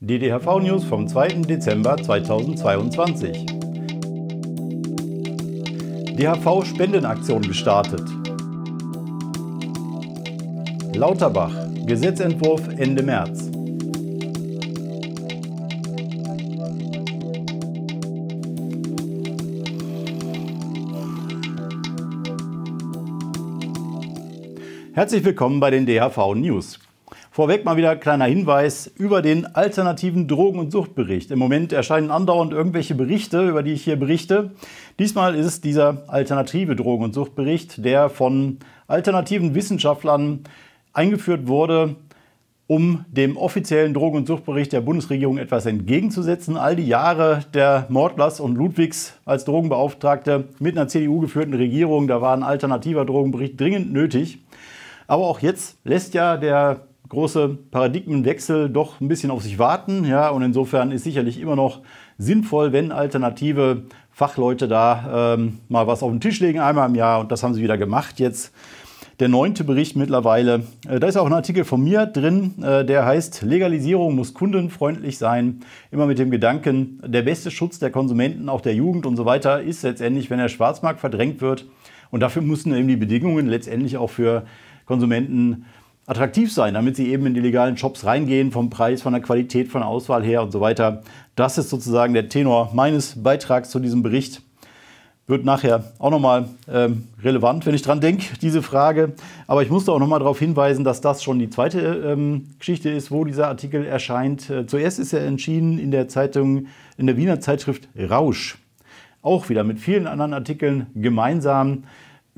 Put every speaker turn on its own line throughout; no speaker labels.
Die DHV-News vom 2. Dezember 2022. DHV-Spendenaktion gestartet. Lauterbach, Gesetzentwurf Ende März. Herzlich willkommen bei den DHV News. Vorweg mal wieder ein kleiner Hinweis über den alternativen Drogen- und Suchtbericht. Im Moment erscheinen andauernd irgendwelche Berichte, über die ich hier berichte. Diesmal ist es dieser alternative Drogen- und Suchtbericht, der von alternativen Wissenschaftlern eingeführt wurde, um dem offiziellen Drogen- und Suchtbericht der Bundesregierung etwas entgegenzusetzen. All die Jahre der Mordlass und Ludwigs als Drogenbeauftragte mit einer CDU geführten Regierung, da war ein alternativer Drogenbericht dringend nötig. Aber auch jetzt lässt ja der große Paradigmenwechsel doch ein bisschen auf sich warten. Ja, und insofern ist sicherlich immer noch sinnvoll, wenn alternative Fachleute da ähm, mal was auf den Tisch legen, einmal im Jahr. Und das haben sie wieder gemacht jetzt. Der neunte Bericht mittlerweile. Äh, da ist auch ein Artikel von mir drin, äh, der heißt Legalisierung muss kundenfreundlich sein. Immer mit dem Gedanken, der beste Schutz der Konsumenten, auch der Jugend und so weiter, ist letztendlich, wenn der Schwarzmarkt verdrängt wird. Und dafür müssen eben die Bedingungen letztendlich auch für Konsumenten attraktiv sein, damit sie eben in die legalen Shops reingehen, vom Preis, von der Qualität, von der Auswahl her und so weiter. Das ist sozusagen der Tenor meines Beitrags zu diesem Bericht. Wird nachher auch nochmal ähm, relevant, wenn ich dran denke, diese Frage. Aber ich musste auch nochmal darauf hinweisen, dass das schon die zweite ähm, Geschichte ist, wo dieser Artikel erscheint. Äh, zuerst ist er entschieden in der Zeitung, in der Wiener Zeitschrift Rausch. Auch wieder mit vielen anderen Artikeln gemeinsam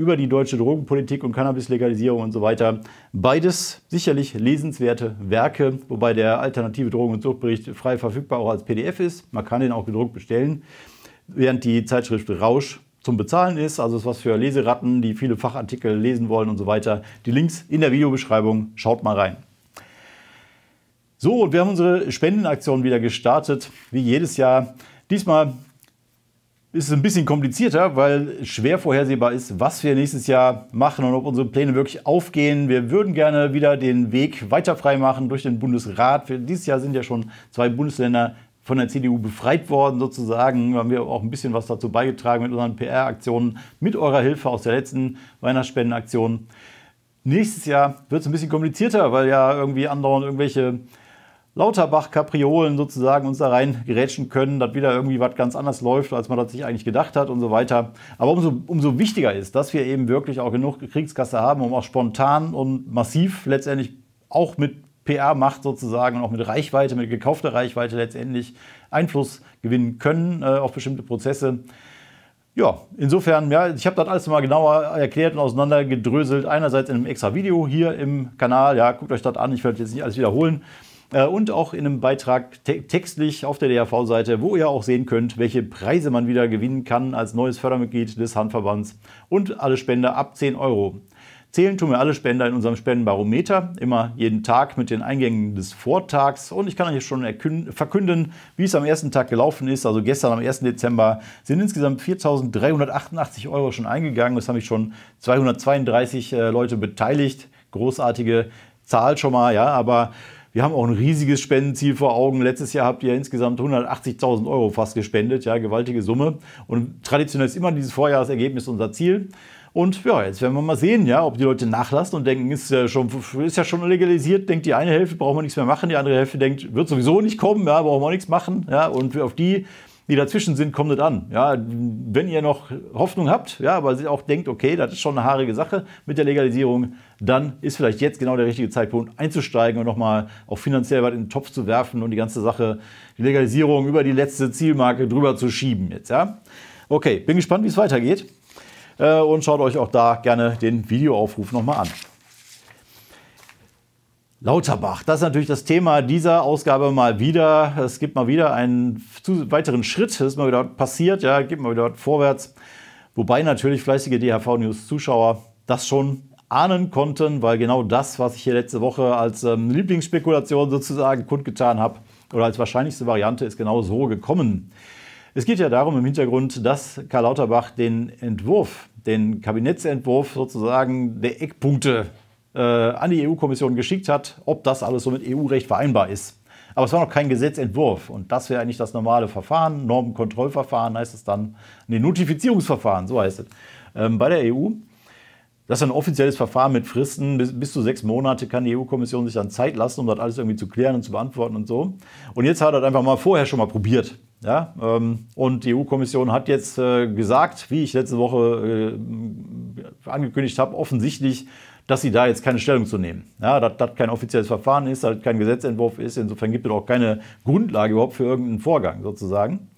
über die deutsche Drogenpolitik und Cannabislegalisierung und so weiter. Beides sicherlich lesenswerte Werke, wobei der alternative Drogen- und Suchtbericht frei verfügbar auch als PDF ist. Man kann den auch gedruckt bestellen, während die Zeitschrift Rausch zum Bezahlen ist. Also ist was für Leseratten, die viele Fachartikel lesen wollen und so weiter. Die Links in der Videobeschreibung. Schaut mal rein. So, und wir haben unsere Spendenaktion wieder gestartet, wie jedes Jahr. Diesmal ist es ein bisschen komplizierter, weil schwer vorhersehbar ist, was wir nächstes Jahr machen und ob unsere Pläne wirklich aufgehen. Wir würden gerne wieder den Weg weiter frei machen durch den Bundesrat. Für dieses Jahr sind ja schon zwei Bundesländer von der CDU befreit worden, sozusagen. Haben wir auch ein bisschen was dazu beigetragen mit unseren PR-Aktionen, mit eurer Hilfe aus der letzten Weihnachtsspendenaktion. Nächstes Jahr wird es ein bisschen komplizierter, weil ja irgendwie andauernd irgendwelche Lauterbach-Kapriolen sozusagen uns da rein gerätschen können, dass wieder irgendwie was ganz anders läuft, als man das sich eigentlich gedacht hat und so weiter. Aber umso, umso wichtiger ist, dass wir eben wirklich auch genug Kriegskasse haben, um auch spontan und massiv letztendlich auch mit PR-Macht sozusagen und auch mit Reichweite, mit gekaufter Reichweite letztendlich Einfluss gewinnen können äh, auf bestimmte Prozesse. Ja, insofern, ja, ich habe das alles mal genauer erklärt und auseinandergedröselt. Einerseits in einem extra Video hier im Kanal, ja, guckt euch das an, ich werde jetzt nicht alles wiederholen. Äh, und auch in einem Beitrag te textlich auf der DRV-Seite, wo ihr auch sehen könnt, welche Preise man wieder gewinnen kann als neues Fördermitglied des Handverbands und alle Spender ab 10 Euro. Zählen tun wir alle Spender in unserem Spendenbarometer, immer jeden Tag mit den Eingängen des Vortags. Und ich kann euch schon verkünden, wie es am ersten Tag gelaufen ist. Also gestern am 1. Dezember sind insgesamt 4.388 Euro schon eingegangen. Das haben mich schon 232 äh, Leute beteiligt. Großartige Zahl schon mal, ja, aber wir haben auch ein riesiges Spendenziel vor Augen. Letztes Jahr habt ihr insgesamt 180.000 Euro fast gespendet, ja, gewaltige Summe. Und traditionell ist immer dieses Vorjahresergebnis unser Ziel. Und ja, jetzt werden wir mal sehen, ja, ob die Leute nachlassen und denken, ist ja schon, ist ja schon legalisiert, denkt die eine Hälfte, brauchen wir nichts mehr machen, die andere Hälfte denkt, wird sowieso nicht kommen, ja, brauchen wir auch nichts machen. Ja, und auf die die dazwischen sind, kommt es an. Ja, wenn ihr noch Hoffnung habt, ja, aber auch denkt, okay, das ist schon eine haarige Sache mit der Legalisierung, dann ist vielleicht jetzt genau der richtige Zeitpunkt einzusteigen und nochmal auch finanziell was in den Topf zu werfen und die ganze Sache, die Legalisierung über die letzte Zielmarke drüber zu schieben jetzt. Ja? Okay, bin gespannt, wie es weitergeht äh, und schaut euch auch da gerne den Videoaufruf nochmal an. Lauterbach, das ist natürlich das Thema dieser Ausgabe mal wieder. Es gibt mal wieder einen weiteren Schritt, das ist mal wieder passiert, ja, gibt mal wieder vorwärts. Wobei natürlich fleißige DHV-News-Zuschauer das schon ahnen konnten, weil genau das, was ich hier letzte Woche als ähm, Lieblingsspekulation sozusagen kundgetan habe, oder als wahrscheinlichste Variante, ist genau so gekommen. Es geht ja darum im Hintergrund, dass Karl Lauterbach den Entwurf, den Kabinettsentwurf sozusagen der Eckpunkte äh, an die EU-Kommission geschickt hat, ob das alles so mit EU-Recht vereinbar ist. Aber es war noch kein Gesetzentwurf und das wäre eigentlich das normale Verfahren. Normenkontrollverfahren heißt es dann. Nee, Notifizierungsverfahren, so heißt es. Ähm, bei der EU. Das ist ein offizielles Verfahren mit Fristen. Bis, bis zu sechs Monate kann die EU-Kommission sich dann Zeit lassen, um das alles irgendwie zu klären und zu beantworten und so. Und jetzt hat er das einfach mal vorher schon mal probiert. Ja, ähm, und die EU-Kommission hat jetzt äh, gesagt, wie ich letzte Woche äh, angekündigt habe, offensichtlich, dass sie da jetzt keine Stellung zu nehmen. Ja, dass das kein offizielles Verfahren ist, dass das kein Gesetzentwurf ist. Insofern gibt es auch keine Grundlage überhaupt für irgendeinen Vorgang sozusagen.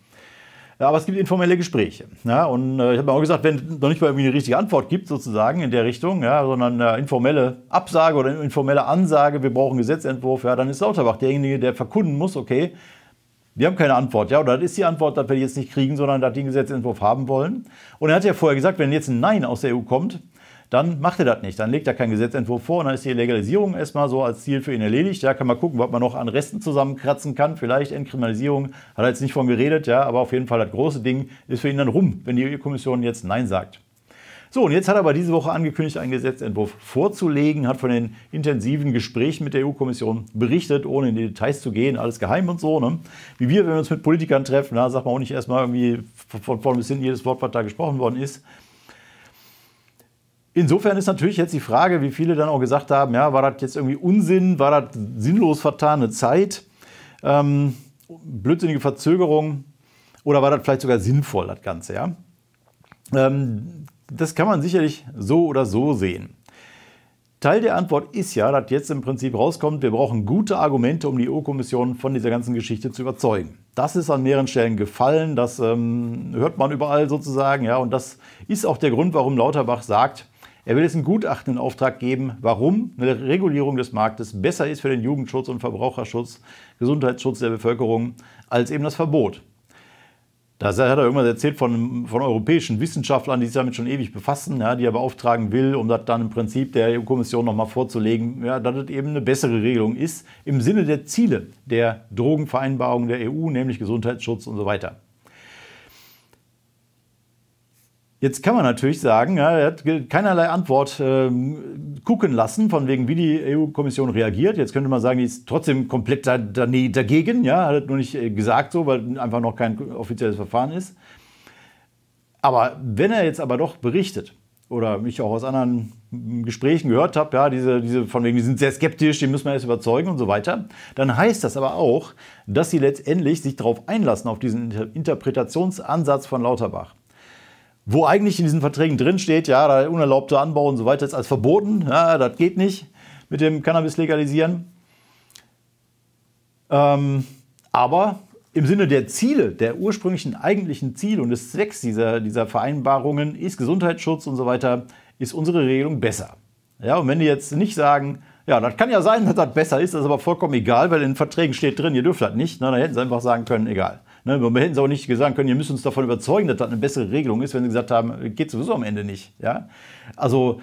Ja, aber es gibt informelle Gespräche. Ja, und äh, ich habe auch gesagt, wenn es noch nicht mal irgendwie eine richtige Antwort gibt, sozusagen in der Richtung, ja, sondern eine informelle Absage oder informelle Ansage, wir brauchen einen Gesetzentwurf, ja, dann ist Lauterbach derjenige, der verkunden muss, okay, wir haben keine Antwort, ja, oder das ist die Antwort, dass wir die jetzt nicht kriegen, sondern dass die einen Gesetzentwurf haben wollen. Und er hat ja vorher gesagt, wenn jetzt ein Nein aus der EU kommt, dann macht er das nicht. Dann legt er keinen Gesetzentwurf vor und dann ist die Legalisierung erstmal so als Ziel für ihn erledigt. Ja, kann man gucken, was man noch an Resten zusammenkratzen kann. Vielleicht Entkriminalisierung, hat er jetzt nicht von geredet, ja, aber auf jeden Fall das große Ding ist für ihn dann rum, wenn die EU-Kommission jetzt Nein sagt. So, und jetzt hat er aber diese Woche angekündigt, einen Gesetzentwurf vorzulegen, hat von den intensiven Gesprächen mit der EU-Kommission berichtet, ohne in die Details zu gehen, alles geheim und so. Ne? Wie wir, wenn wir uns mit Politikern treffen, da sagt man auch nicht erstmal irgendwie von vorn bis hin jedes Wort, was da gesprochen worden ist. Insofern ist natürlich jetzt die Frage, wie viele dann auch gesagt haben, ja, war das jetzt irgendwie Unsinn, war das sinnlos vertane Zeit, ähm, blödsinnige Verzögerung oder war das vielleicht sogar sinnvoll, das Ganze, ja? Ähm, das kann man sicherlich so oder so sehen. Teil der Antwort ist ja, dass jetzt im Prinzip rauskommt, wir brauchen gute Argumente, um die EU-Kommission von dieser ganzen Geschichte zu überzeugen. Das ist an mehreren Stellen gefallen, das ähm, hört man überall sozusagen, ja, und das ist auch der Grund, warum Lauterbach sagt, er will jetzt ein Gutachten in Auftrag geben, warum eine Regulierung des Marktes besser ist für den Jugendschutz und Verbraucherschutz, Gesundheitsschutz der Bevölkerung, als eben das Verbot. Da hat er irgendwas erzählt von, von europäischen Wissenschaftlern, die sich damit schon ewig befassen, ja, die er beauftragen will, um das dann im Prinzip der EU-Kommission nochmal vorzulegen, ja, dass es eben eine bessere Regelung ist im Sinne der Ziele der Drogenvereinbarung der EU, nämlich Gesundheitsschutz und so weiter. Jetzt kann man natürlich sagen, ja, er hat keinerlei Antwort äh, gucken lassen, von wegen, wie die EU-Kommission reagiert. Jetzt könnte man sagen, die ist trotzdem komplett da, da, dagegen, ja, hat nur nicht äh, gesagt so, weil einfach noch kein offizielles Verfahren ist. Aber wenn er jetzt aber doch berichtet, oder ich auch aus anderen Gesprächen gehört habe, ja, diese, diese von wegen, die sind sehr skeptisch, die müssen wir erst überzeugen und so weiter, dann heißt das aber auch, dass sie letztendlich sich darauf einlassen, auf diesen Interpretationsansatz von Lauterbach wo eigentlich in diesen Verträgen drin steht, ja, der unerlaubte Anbau und so weiter ist als verboten, ja, das geht nicht mit dem Cannabis legalisieren. Ähm, aber im Sinne der Ziele, der ursprünglichen eigentlichen Ziele und des Zwecks dieser, dieser Vereinbarungen ist Gesundheitsschutz und so weiter, ist unsere Regelung besser. Ja, und wenn die jetzt nicht sagen, ja, das kann ja sein, dass das besser ist, das ist aber vollkommen egal, weil in den Verträgen steht drin, ihr dürft das nicht, na, dann hätten sie einfach sagen können, egal. Ne, wir hätten es auch nicht gesagt können, ihr müsst uns davon überzeugen, dass das eine bessere Regelung ist, wenn sie gesagt haben, geht sowieso am Ende nicht. Ja? Also,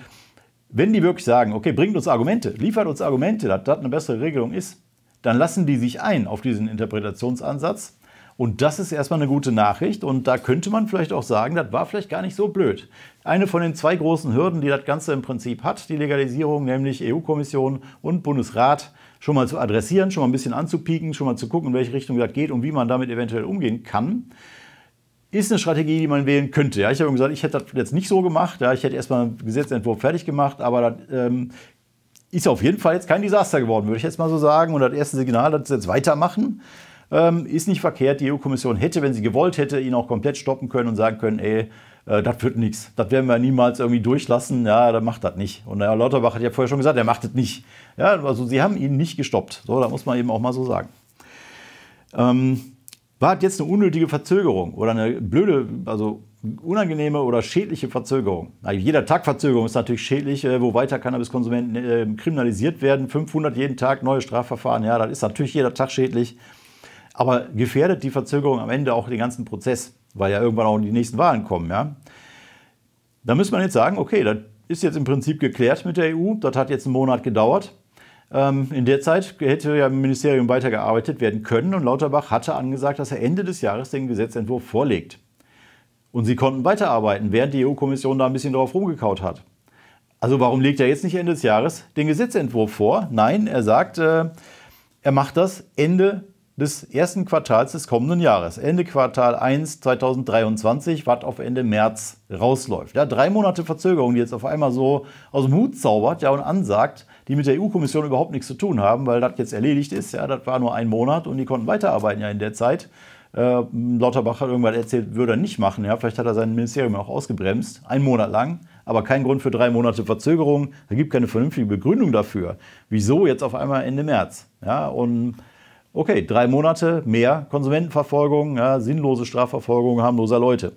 wenn die wirklich sagen, okay, bringt uns Argumente, liefert uns Argumente, dass das eine bessere Regelung ist, dann lassen die sich ein auf diesen Interpretationsansatz. Und das ist erstmal eine gute Nachricht. Und da könnte man vielleicht auch sagen, das war vielleicht gar nicht so blöd. Eine von den zwei großen Hürden, die das Ganze im Prinzip hat, die Legalisierung, nämlich EU-Kommission und Bundesrat, schon mal zu adressieren, schon mal ein bisschen anzupieken, schon mal zu gucken, in welche Richtung das geht und wie man damit eventuell umgehen kann, ist eine Strategie, die man wählen könnte. Ja, ich habe gesagt, ich hätte das jetzt nicht so gemacht. Ja, ich hätte erstmal einen Gesetzentwurf fertig gemacht, aber das ähm, ist auf jeden Fall jetzt kein Desaster geworden, würde ich jetzt mal so sagen. Und das erste Signal, dass sie jetzt weitermachen, ähm, ist nicht verkehrt. Die EU-Kommission hätte, wenn sie gewollt hätte, ihn auch komplett stoppen können und sagen können, ey, äh, das wird nichts. Das werden wir niemals irgendwie durchlassen. Ja, der macht das nicht. Und Herr Lauterbach hat ja vorher schon gesagt, er macht das nicht. Ja, also sie haben ihn nicht gestoppt. So, da muss man eben auch mal so sagen. Ähm, war jetzt eine unnötige Verzögerung oder eine blöde, also unangenehme oder schädliche Verzögerung? Jeder Tag Verzögerung ist natürlich schädlich, äh, wo weiter Cannabiskonsumenten äh, kriminalisiert werden. 500 jeden Tag neue Strafverfahren, ja, das ist natürlich jeder Tag schädlich. Aber gefährdet die Verzögerung am Ende auch den ganzen Prozess weil ja irgendwann auch die nächsten Wahlen kommen. Ja? Da muss man jetzt sagen, okay, das ist jetzt im Prinzip geklärt mit der EU, das hat jetzt einen Monat gedauert. Ähm, in der Zeit hätte ja im Ministerium weitergearbeitet werden können und Lauterbach hatte angesagt, dass er Ende des Jahres den Gesetzentwurf vorlegt. Und sie konnten weiterarbeiten, während die EU-Kommission da ein bisschen drauf rumgekaut hat. Also warum legt er jetzt nicht Ende des Jahres den Gesetzentwurf vor? Nein, er sagt, äh, er macht das Ende des ersten Quartals des kommenden Jahres. Ende Quartal 1 2023, was auf Ende März rausläuft. Ja, drei Monate Verzögerung, die jetzt auf einmal so aus dem Hut zaubert ja, und ansagt, die mit der EU-Kommission überhaupt nichts zu tun haben, weil das jetzt erledigt ist. Ja, das war nur ein Monat und die konnten weiterarbeiten ja in der Zeit. Äh, Lauterbach hat irgendwann erzählt, würde er nicht machen. Ja, vielleicht hat er sein Ministerium auch ausgebremst, einen Monat lang, aber kein Grund für drei Monate Verzögerung. Da gibt keine vernünftige Begründung dafür. Wieso jetzt auf einmal Ende März? Ja, und okay, drei Monate mehr Konsumentenverfolgung, ja, sinnlose Strafverfolgung harmloser Leute.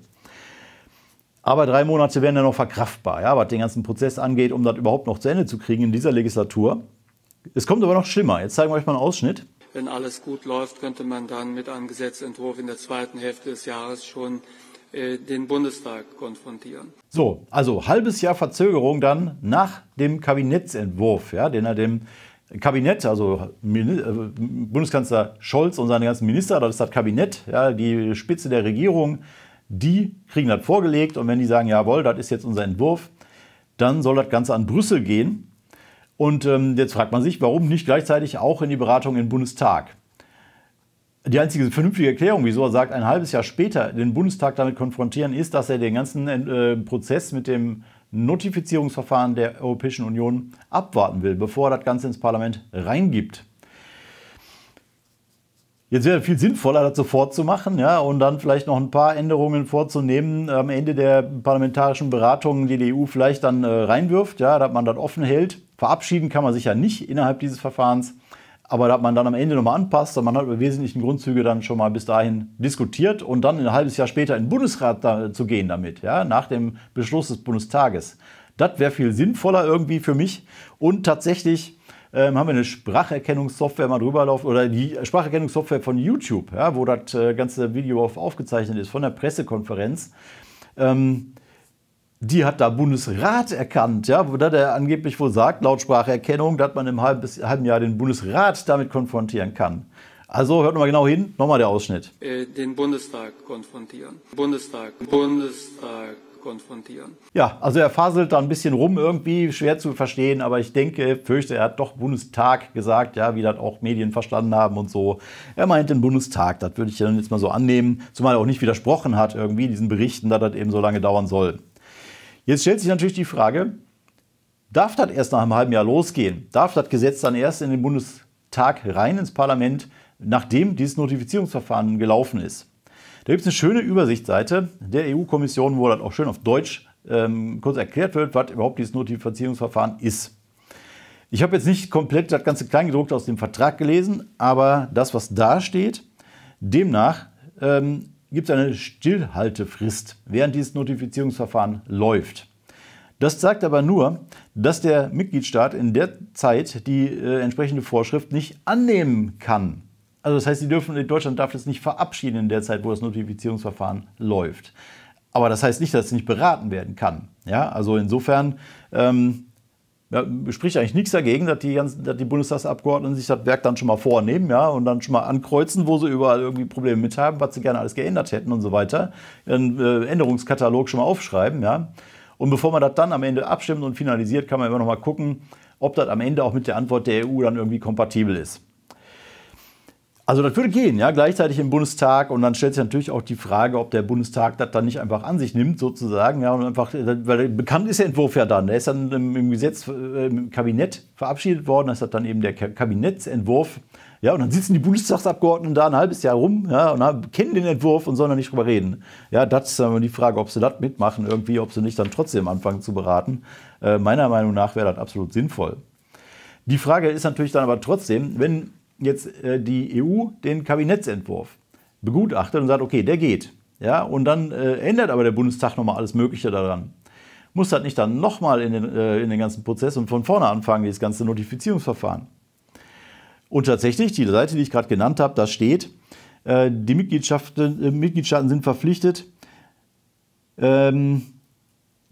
Aber drei Monate wären ja noch verkraftbar, ja, was den ganzen Prozess angeht, um das überhaupt noch zu Ende zu kriegen in dieser Legislatur. Es kommt aber noch schlimmer. Jetzt zeigen wir euch mal einen Ausschnitt.
Wenn alles gut läuft, könnte man dann mit einem Gesetzentwurf in der zweiten Hälfte des Jahres schon äh, den Bundestag konfrontieren.
So, also halbes Jahr Verzögerung dann nach dem Kabinettsentwurf, ja, den er dem Kabinett, also äh, Bundeskanzler Scholz und seine ganzen Minister, das ist das Kabinett, ja, die Spitze der Regierung, die kriegen das vorgelegt und wenn die sagen, jawohl, das ist jetzt unser Entwurf, dann soll das Ganze an Brüssel gehen. Und ähm, jetzt fragt man sich, warum nicht gleichzeitig auch in die Beratung im Bundestag? Die einzige vernünftige Erklärung, wieso er sagt, ein halbes Jahr später den Bundestag damit konfrontieren, ist, dass er den ganzen äh, Prozess mit dem Notifizierungsverfahren der Europäischen Union abwarten will, bevor er das Ganze ins Parlament reingibt. Jetzt wäre viel sinnvoller, das sofort zu machen ja, und dann vielleicht noch ein paar Änderungen vorzunehmen am Ende der parlamentarischen Beratungen, die die EU vielleicht dann äh, reinwirft, ja, dass man das offen hält. Verabschieden kann man sich ja nicht innerhalb dieses Verfahrens, aber dass man dann am Ende nochmal anpasst und man hat über wesentlichen Grundzüge dann schon mal bis dahin diskutiert und dann ein halbes Jahr später in den Bundesrat da, zu gehen damit, ja, nach dem Beschluss des Bundestages. Das wäre viel sinnvoller irgendwie für mich und tatsächlich ähm, haben wir eine Spracherkennungssoftware mal drüber laufen oder die Spracherkennungssoftware von YouTube, ja, wo das äh, ganze Video auf, aufgezeichnet ist von der Pressekonferenz. Ähm, die hat da Bundesrat erkannt, ja, wo der angeblich wohl sagt, laut Spracherkennung, dass man im halben, halben Jahr den Bundesrat damit konfrontieren kann. Also hört mal genau hin, nochmal der Ausschnitt.
Äh, den Bundestag konfrontieren. Bundestag, Bundestag, konfrontieren.
Ja, also er faselt da ein bisschen rum, irgendwie schwer zu verstehen, aber ich denke, fürchte, er hat doch Bundestag gesagt, ja, wie das auch Medien verstanden haben und so. Er meint den Bundestag, das würde ich dann jetzt mal so annehmen, zumal er auch nicht widersprochen hat, irgendwie diesen Berichten, dass das eben so lange dauern soll. Jetzt stellt sich natürlich die Frage, darf das erst nach einem halben Jahr losgehen? Darf das Gesetz dann erst in den Bundestag rein ins Parlament, nachdem dieses Notifizierungsverfahren gelaufen ist? Da gibt es eine schöne Übersichtsseite der EU-Kommission, wo das auch schön auf Deutsch ähm, kurz erklärt wird, was überhaupt dieses Notifizierungsverfahren ist. Ich habe jetzt nicht komplett das ganze Kleingedruckte aus dem Vertrag gelesen, aber das, was da steht, demnach ähm, gibt es eine Stillhaltefrist, während dieses Notifizierungsverfahren läuft. Das sagt aber nur, dass der Mitgliedstaat in der Zeit die äh, entsprechende Vorschrift nicht annehmen kann. Also das heißt, die dürfen, Deutschland darf das nicht verabschieden in der Zeit, wo das Notifizierungsverfahren läuft. Aber das heißt nicht, dass es nicht beraten werden kann. Ja, also insofern ähm, ja, spricht eigentlich nichts dagegen, dass die, ganzen, dass die Bundestagsabgeordneten sich das Werk dann schon mal vornehmen ja, und dann schon mal ankreuzen, wo sie überall irgendwie Probleme mit haben, was sie gerne alles geändert hätten und so weiter. Einen äh, Änderungskatalog schon mal aufschreiben. Ja. Und bevor man das dann am Ende abstimmt und finalisiert, kann man immer noch mal gucken, ob das am Ende auch mit der Antwort der EU dann irgendwie kompatibel ist. Also das würde gehen, ja, gleichzeitig im Bundestag und dann stellt sich natürlich auch die Frage, ob der Bundestag das dann nicht einfach an sich nimmt, sozusagen, ja, und einfach, weil bekannt ist der Entwurf ja dann, der ist dann im Gesetz, äh, im Kabinett verabschiedet worden, das ist dann eben der Kabinettsentwurf, ja, und dann sitzen die Bundestagsabgeordneten da ein halbes Jahr rum, ja, und haben, kennen den Entwurf und sollen da nicht drüber reden. Ja, das ist dann die Frage, ob sie das mitmachen irgendwie, ob sie nicht dann trotzdem anfangen zu beraten. Äh, meiner Meinung nach wäre das absolut sinnvoll. Die Frage ist natürlich dann aber trotzdem, wenn jetzt äh, die EU den Kabinettsentwurf begutachtet und sagt, okay, der geht. Ja, und dann äh, ändert aber der Bundestag nochmal alles Mögliche daran. Muss das nicht dann nochmal in, den, äh, in den ganzen Prozess und von vorne anfangen, dieses ganze Notifizierungsverfahren? Und tatsächlich, die Seite, die ich gerade genannt habe, da steht, äh, die äh, Mitgliedstaaten sind verpflichtet, ähm,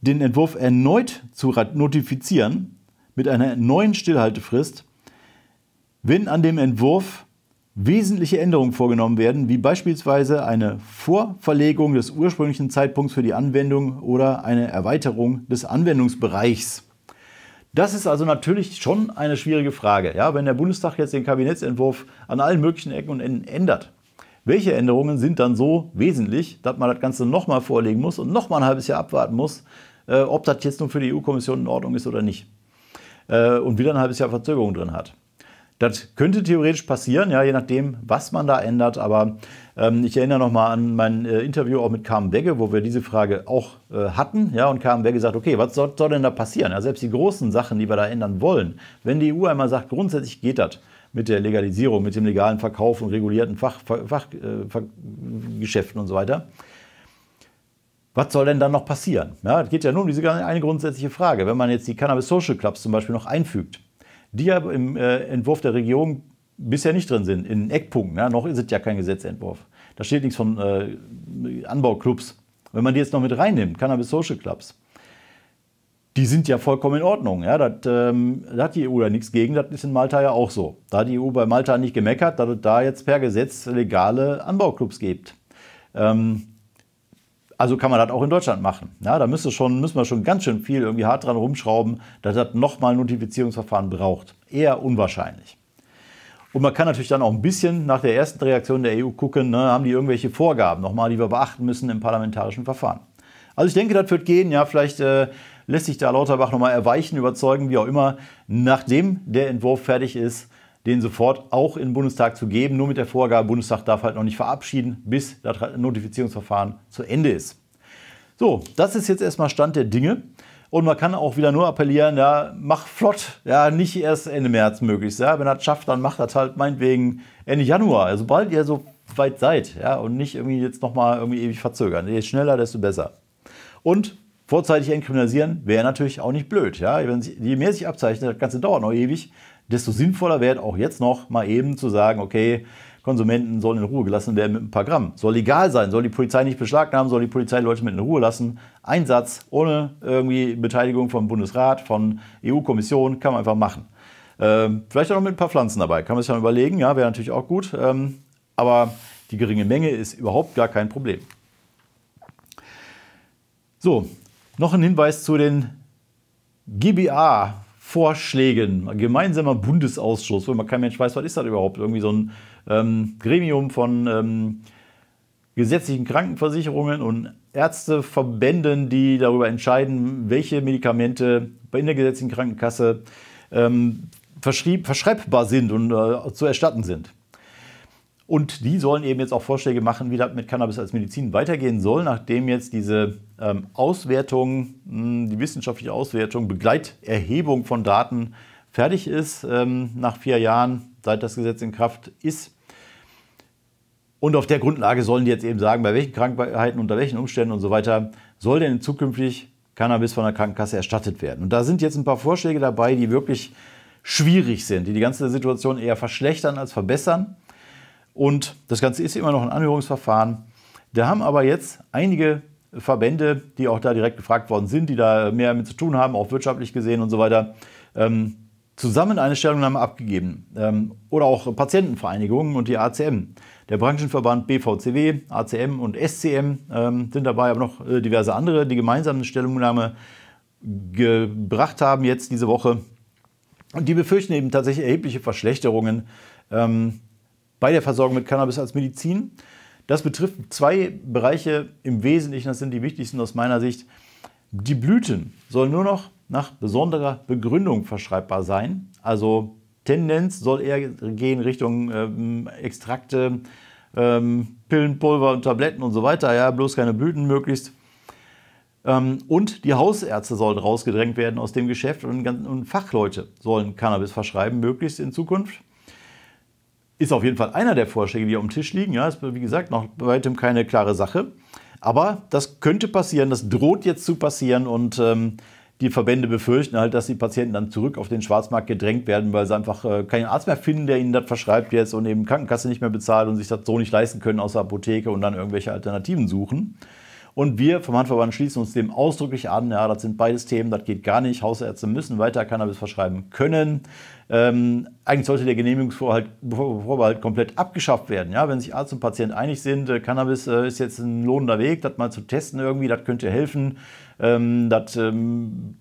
den Entwurf erneut zu notifizieren mit einer neuen Stillhaltefrist wenn an dem Entwurf wesentliche Änderungen vorgenommen werden, wie beispielsweise eine Vorverlegung des ursprünglichen Zeitpunkts für die Anwendung oder eine Erweiterung des Anwendungsbereichs. Das ist also natürlich schon eine schwierige Frage. Ja, wenn der Bundestag jetzt den Kabinettsentwurf an allen möglichen Ecken und Enden ändert, welche Änderungen sind dann so wesentlich, dass man das Ganze nochmal vorlegen muss und nochmal ein halbes Jahr abwarten muss, äh, ob das jetzt nun für die EU-Kommission in Ordnung ist oder nicht? Äh, und wieder ein halbes Jahr Verzögerung drin hat. Das könnte theoretisch passieren, ja, je nachdem, was man da ändert. Aber ähm, ich erinnere nochmal an mein äh, Interview auch mit Carmen Begge, wo wir diese Frage auch äh, hatten. Ja, und Carmen Begge sagt, okay, was soll, soll denn da passieren? Ja, selbst die großen Sachen, die wir da ändern wollen, wenn die EU einmal sagt, grundsätzlich geht das mit der Legalisierung, mit dem legalen Verkauf und regulierten Fachgeschäften Fach, Fach, äh, und so weiter. Was soll denn dann noch passieren? Ja, es geht ja nur um diese eine grundsätzliche Frage. Wenn man jetzt die Cannabis Social Clubs zum Beispiel noch einfügt, die ja im äh, Entwurf der Regierung bisher nicht drin sind, in Eckpunkten. Ja, noch ist es ja kein Gesetzentwurf. Da steht nichts von äh, Anbauclubs. Wenn man die jetzt noch mit reinnimmt, Cannabis Social Clubs, die sind ja vollkommen in Ordnung. Ja, das, ähm, da hat die EU ja nichts gegen, das ist in Malta ja auch so. Da hat die EU bei Malta nicht gemeckert, dass es da jetzt per Gesetz legale Anbauclubs gibt. Ähm, also kann man das auch in Deutschland machen. Ja, da müsste schon, müssen wir schon ganz schön viel irgendwie hart dran rumschrauben, dass das nochmal ein Notifizierungsverfahren braucht. Eher unwahrscheinlich. Und man kann natürlich dann auch ein bisschen nach der ersten Reaktion der EU gucken, ne, haben die irgendwelche Vorgaben nochmal, die wir beachten müssen im parlamentarischen Verfahren. Also ich denke, das wird gehen. Ja, vielleicht äh, lässt sich da Lauterbach nochmal erweichen, überzeugen, wie auch immer, nachdem der Entwurf fertig ist, den sofort auch in den Bundestag zu geben. Nur mit der Vorgabe, Bundestag darf halt noch nicht verabschieden, bis das Notifizierungsverfahren zu Ende ist. So, das ist jetzt erstmal Stand der Dinge. Und man kann auch wieder nur appellieren, ja, mach flott, ja, nicht erst Ende März möglichst. Ja. Wenn er es schafft, dann macht das halt meinetwegen Ende Januar, also sobald ihr so weit seid, ja, und nicht irgendwie jetzt nochmal irgendwie ewig verzögern. Je schneller, desto besser. Und vorzeitig entkriminalisieren wäre natürlich auch nicht blöd. Ja. Je mehr sich abzeichnet, das Ganze dauert noch ewig, desto sinnvoller wäre auch jetzt noch mal eben zu sagen, okay, Konsumenten sollen in Ruhe gelassen werden mit ein paar Gramm. Soll legal sein, soll die Polizei nicht beschlagnahmen, soll die Polizei Leute mit in Ruhe lassen. Einsatz ohne irgendwie Beteiligung vom Bundesrat, von EU-Kommission, kann man einfach machen. Ähm, vielleicht auch noch mit ein paar Pflanzen dabei, kann man sich dann überlegen, ja, wäre natürlich auch gut. Ähm, aber die geringe Menge ist überhaupt gar kein Problem. So, noch ein Hinweis zu den GBA Vorschlägen, gemeinsamer Bundesausschuss, wo man kein Mensch weiß, was ist das überhaupt? Irgendwie so ein ähm, Gremium von ähm, gesetzlichen Krankenversicherungen und Ärzteverbänden, die darüber entscheiden, welche Medikamente in der gesetzlichen Krankenkasse ähm, verschreibbar sind und äh, zu erstatten sind. Und die sollen eben jetzt auch Vorschläge machen, wie das mit Cannabis als Medizin weitergehen soll, nachdem jetzt diese ähm, Auswertung, mh, hm, die wissenschaftliche Auswertung, Begleiterhebung von Daten fertig ist, ähm, nach vier Jahren, seit das Gesetz in Kraft ist. Und auf der Grundlage sollen die jetzt eben sagen, bei welchen Krankheiten, unter welchen Umständen und so weiter soll denn zukünftig Cannabis von der Krankenkasse erstattet werden. Und da sind jetzt ein paar Vorschläge dabei, die wirklich schwierig sind, die die ganze Situation eher verschlechtern als verbessern. Und das Ganze ist immer noch ein Anhörungsverfahren. Da haben aber jetzt einige Verbände, die auch da direkt gefragt worden sind, die da mehr mit zu tun haben, auch wirtschaftlich gesehen und so weiter, ähm, zusammen eine Stellungnahme abgegeben. Ähm, oder auch Patientenvereinigungen und die ACM. Der Branchenverband BVCW, ACM und SCM ähm, sind dabei, aber noch äh, diverse andere, die gemeinsam eine Stellungnahme gebracht haben jetzt diese Woche. Und die befürchten eben tatsächlich erhebliche Verschlechterungen ähm, bei der Versorgung mit Cannabis als Medizin. Das betrifft zwei Bereiche im Wesentlichen, das sind die wichtigsten aus meiner Sicht. Die Blüten sollen nur noch nach besonderer Begründung verschreibbar sein. Also Tendenz soll eher gehen Richtung ähm, Extrakte, ähm, Pillen, Pulver und Tabletten und so weiter. Ja, bloß keine Blüten möglichst. Ähm, und die Hausärzte sollen rausgedrängt werden aus dem Geschäft und, und Fachleute sollen Cannabis verschreiben, möglichst in Zukunft. Ist auf jeden Fall einer der Vorschläge, die auf dem Tisch liegen. Ja, ist wie gesagt noch bei weitem keine klare Sache. Aber das könnte passieren, das droht jetzt zu passieren und ähm, die Verbände befürchten halt, dass die Patienten dann zurück auf den Schwarzmarkt gedrängt werden, weil sie einfach äh, keinen Arzt mehr finden, der ihnen das verschreibt jetzt und eben Krankenkasse nicht mehr bezahlt und sich das so nicht leisten können aus der Apotheke und dann irgendwelche Alternativen suchen. Und wir vom Handverband schließen uns dem ausdrücklich an. Ja, das sind beides Themen, das geht gar nicht. Hausärzte müssen weiter Cannabis verschreiben können. Ähm, eigentlich sollte der Genehmigungsvorbehalt komplett abgeschafft werden. Ja, wenn sich Arzt und Patient einig sind, äh, Cannabis äh, ist jetzt ein lohnender Weg, das mal zu testen irgendwie, das könnte helfen. Ähm, das ähm,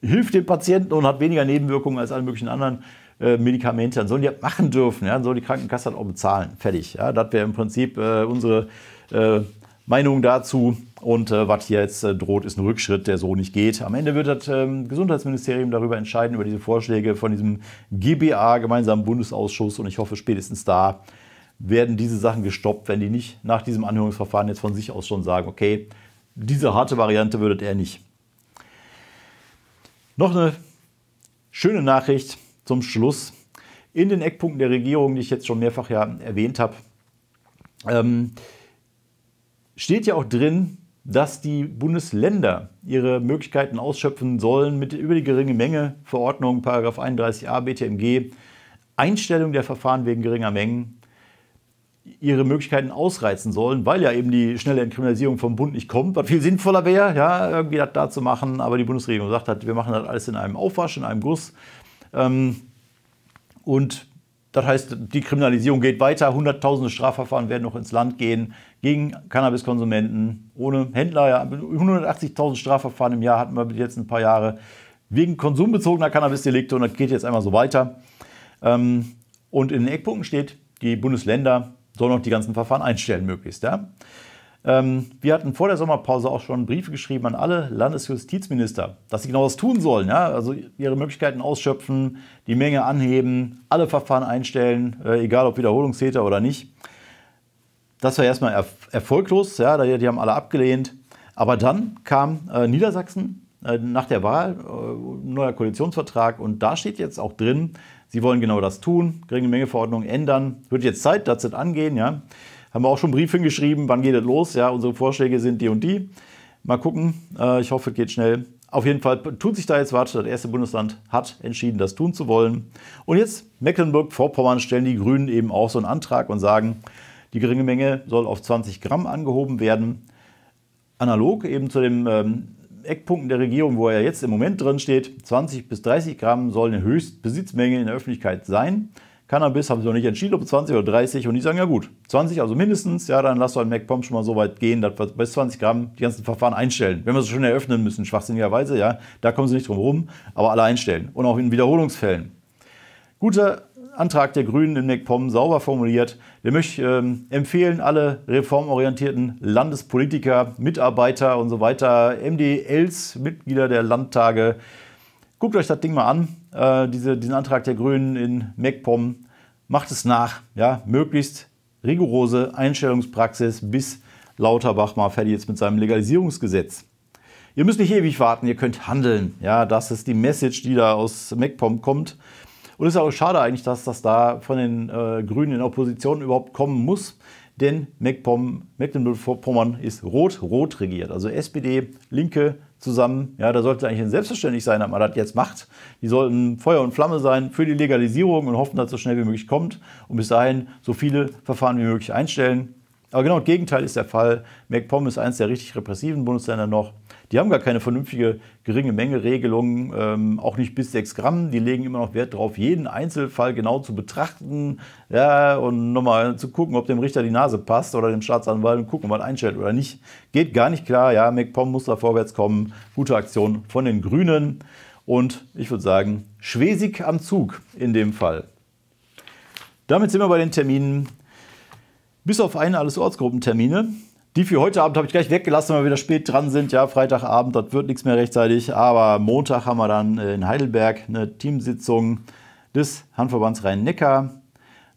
hilft dem Patienten und hat weniger Nebenwirkungen als alle möglichen anderen äh, Medikamente, dann sollen die das machen dürfen. Ja? Dann soll die Krankenkasse das auch bezahlen. Fertig. Ja? Das wäre im Prinzip äh, unsere äh, Meinung dazu. Und äh, was hier jetzt äh, droht, ist ein Rückschritt, der so nicht geht. Am Ende wird das ähm, Gesundheitsministerium darüber entscheiden, über diese Vorschläge von diesem GBA, gemeinsamen Bundesausschuss. Und ich hoffe, spätestens da werden diese Sachen gestoppt, wenn die nicht nach diesem Anhörungsverfahren jetzt von sich aus schon sagen, okay, diese harte Variante würdet er nicht. Noch eine schöne Nachricht zum Schluss. In den Eckpunkten der Regierung, die ich jetzt schon mehrfach ja erwähnt habe, ähm, steht ja auch drin, dass die Bundesländer ihre Möglichkeiten ausschöpfen sollen mit über die geringe Menge Verordnung 31a BTMG, Einstellung der Verfahren wegen geringer Mengen, ihre Möglichkeiten ausreizen sollen, weil ja eben die schnelle Entkriminalisierung vom Bund nicht kommt, was viel sinnvoller wäre, ja, irgendwie das da zu machen. Aber die Bundesregierung sagt hat, wir machen das alles in einem Aufwasch, in einem Guss. Ähm, und das heißt, die Kriminalisierung geht weiter. Hunderttausende Strafverfahren werden noch ins Land gehen gegen Cannabiskonsumenten ohne Händler. Ja, 180.000 Strafverfahren im Jahr hatten wir jetzt ein paar Jahre wegen konsumbezogener Cannabisdelikte und das geht jetzt einmal so weiter. Ähm, und in den Eckpunkten steht, die Bundesländer sollen auch die ganzen Verfahren einstellen, möglichst. Ja? Ähm, wir hatten vor der Sommerpause auch schon Briefe geschrieben an alle Landesjustizminister, dass sie genau das tun sollen. Ja? Also ihre Möglichkeiten ausschöpfen, die Menge anheben, alle Verfahren einstellen, äh, egal ob Wiederholungstäter oder nicht. Das war erstmal er erfolglos, ja? die haben alle abgelehnt. Aber dann kam äh, Niedersachsen äh, nach der Wahl, äh, neuer Koalitionsvertrag und da steht jetzt auch drin, Sie wollen genau das tun, geringe Menge Verordnung ändern. Wird jetzt Zeit, das angehen. Ja. Haben wir auch schon einen Brief hingeschrieben, wann geht es los? Ja, unsere Vorschläge sind die und die. Mal gucken. Äh, ich hoffe, es geht schnell. Auf jeden Fall tut sich da jetzt was. Das erste Bundesland hat entschieden, das tun zu wollen. Und jetzt Mecklenburg-Vorpommern stellen die Grünen eben auch so einen Antrag und sagen, die geringe Menge soll auf 20 Gramm angehoben werden. Analog eben zu dem ähm, Eckpunkten der Regierung, wo er jetzt im Moment drin steht, 20 bis 30 Gramm sollen eine Höchstbesitzmenge in der Öffentlichkeit sein. Cannabis haben sie noch nicht entschieden, ob 20 oder 30 und die sagen, ja gut, 20 also mindestens, ja, dann lass doch ein MacPom schon mal so weit gehen, dass wir bis 20 Gramm die ganzen Verfahren einstellen. Wenn wir sie schon eröffnen müssen, schwachsinnigerweise, ja, da kommen sie nicht drum herum, aber alle einstellen und auch in Wiederholungsfällen. Guter Antrag der Grünen in MacPom sauber formuliert. Wir möchten ähm, empfehlen, alle reformorientierten Landespolitiker, Mitarbeiter und so weiter, MDLs, Mitglieder der Landtage, guckt euch das Ding mal an, äh, diese, diesen Antrag der Grünen in MacPom. Macht es nach, ja, möglichst rigorose Einstellungspraxis, bis Lauterbach mal fertig ist mit seinem Legalisierungsgesetz. Ihr müsst nicht ewig warten, ihr könnt handeln. Ja, das ist die Message, die da aus MacPom kommt. Und es ist auch schade eigentlich, dass das da von den äh, Grünen in Opposition überhaupt kommen muss. Denn Mecklenburg-Vorpommern ist rot-rot regiert. Also SPD, Linke zusammen. Ja, da sollte eigentlich selbstverständlich sein, dass man das jetzt macht. Die sollten Feuer und Flamme sein für die Legalisierung und hoffen, dass es so schnell wie möglich kommt. Und bis dahin so viele Verfahren wie möglich einstellen. Aber genau das Gegenteil ist der Fall. MacPom ist eines der richtig repressiven Bundesländer noch. Die haben gar keine vernünftige geringe Menge Regelung, ähm, auch nicht bis 6 Gramm. Die legen immer noch Wert darauf, jeden Einzelfall genau zu betrachten ja, und nochmal zu gucken, ob dem Richter die Nase passt oder dem Staatsanwalt und gucken, ob man einstellt oder nicht. Geht gar nicht klar. Ja, MacPom muss da vorwärts kommen. Gute Aktion von den Grünen. Und ich würde sagen, Schwesig am Zug in dem Fall. Damit sind wir bei den Terminen. Bis auf eine alles Ortsgruppentermine. Die für heute Abend habe ich gleich weggelassen, weil wir wieder spät dran sind. Ja, Freitagabend, das wird nichts mehr rechtzeitig. Aber Montag haben wir dann in Heidelberg eine Teamsitzung des Handverbands Rhein-Neckar.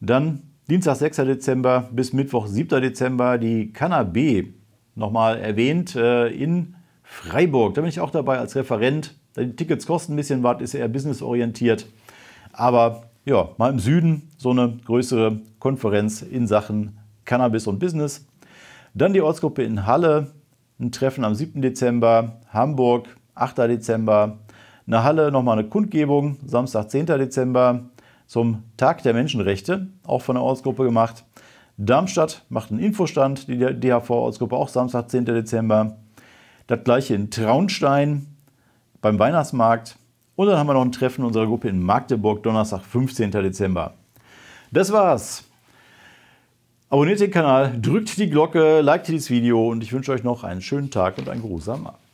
Dann Dienstag, 6. Dezember bis Mittwoch, 7. Dezember die Cannabis nochmal erwähnt äh, in Freiburg. Da bin ich auch dabei als Referent. Die Tickets kosten ein bisschen was, ist eher businessorientiert. Aber ja, mal im Süden so eine größere Konferenz in Sachen Cannabis und Business. Dann die Ortsgruppe in Halle, ein Treffen am 7. Dezember, Hamburg, 8. Dezember, eine Halle nochmal eine Kundgebung, Samstag, 10. Dezember zum Tag der Menschenrechte, auch von der Ortsgruppe gemacht. Darmstadt macht einen Infostand, die DHV-Ortsgruppe auch Samstag, 10. Dezember. Das gleiche in Traunstein beim Weihnachtsmarkt. Und dann haben wir noch ein Treffen unserer Gruppe in Magdeburg, Donnerstag, 15. Dezember. Das war's. Abonniert den Kanal, drückt die Glocke, liked dieses Video und ich wünsche euch noch einen schönen Tag und einen geruhsamen Abend.